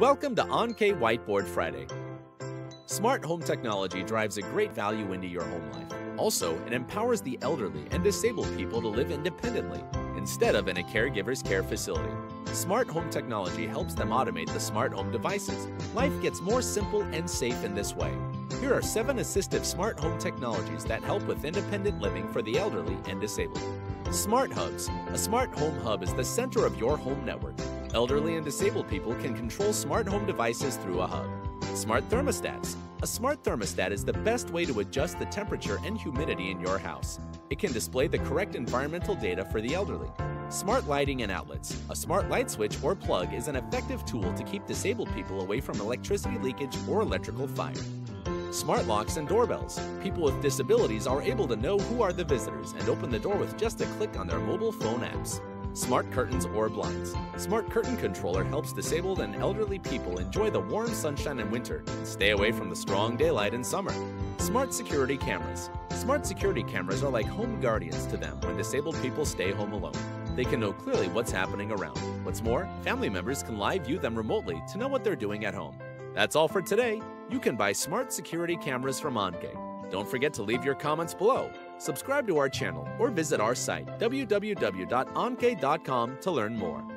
Welcome to ANNKE Whiteboard Friday. Smart home technology drives a great value into your home life. Also, it empowers the elderly and disabled people to live independently instead of in a caregiver's care facility. Smart home technology helps them automate the smart home devices. Life gets more simple and safe in this way. Here are seven assistive smart home technologies that help with independent living for the elderly and disabled. Smart Hubs. A smart home hub is the center of your home network. Elderly and disabled people can control smart home devices through a hub. Smart thermostats. A smart thermostat is the best way to adjust the temperature and humidity in your house. It can display the correct environmental data for the elderly. Smart lighting and outlets. A smart light switch or plug is an effective tool to keep disabled people away from electricity leakage or electrical fire. Smart locks and doorbells. People with disabilities are able to know who are the visitors and open the door with just a click on their mobile phone apps. Smart curtains or blinds. Smart curtain controller helps disabled and elderly people enjoy the warm sunshine in winter and stay away from the strong daylight in summer. Smart security cameras. Smart security cameras are like home guardians to them when disabled people stay home alone. They can know clearly what's happening around. What's more, family members can live view them remotely to know what they're doing at home. That's all for today. You can buy smart security cameras from ANNKE. Don't forget to leave your comments below. Subscribe to our channel or visit our site www.annke.com to learn more.